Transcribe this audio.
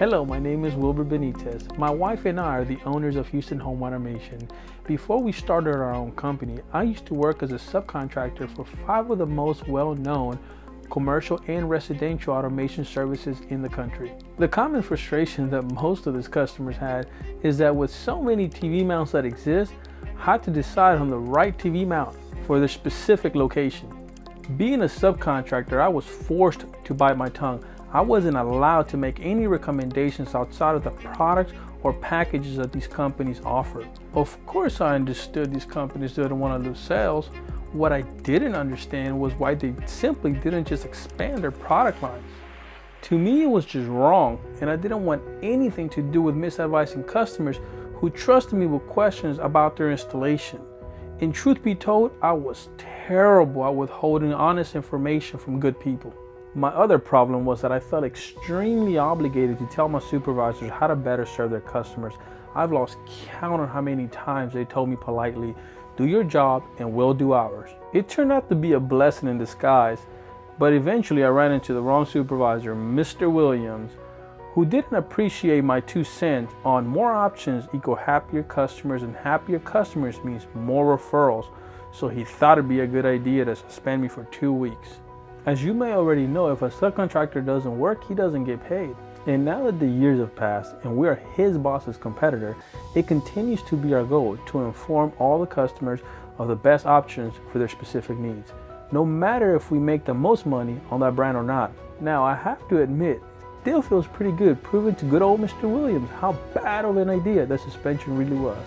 Hello, my name is Wilbur Benitez. My wife and I are the owners of Houston Home Automation. Before we started our own company, I used to work as a subcontractor for five of the most well-known commercial and residential automation services in the country. The common frustration that most of these customers had is that with so many TV mounts that exist, how to decide on the right TV mount for their specific location. Being a subcontractor, I was forced to bite my tongue. I wasn't allowed to make any recommendations outside of the products or packages that these companies offered. Of course, I understood these companies didn't want to lose sales. What I didn't understand was why they simply didn't just expand their product lines. To me, it was just wrong, and I didn't want anything to do with misadvising customers who trusted me with questions about their installation. And truth be told, I was terrible at withholding honest information from good people. My other problem was that I felt extremely obligated to tell my supervisors how to better serve their customers. I've lost count on how many times they told me politely, do your job and we'll do ours. It turned out to be a blessing in disguise, but eventually I ran into the wrong supervisor, Mr. Williams, who didn't appreciate my two cents on more options equal happier customers and happier customers means more referrals. So he thought it'd be a good idea to suspend me for two weeks. As you may already know, if a subcontractor doesn't work, he doesn't get paid. And now that the years have passed and we are his boss's competitor, it continues to be our goal to inform all the customers of the best options for their specific needs, no matter if we make the most money on that brand or not. Now, I have to admit, still feels pretty good proving to good old Mr. Williams how bad of an idea that suspension really was.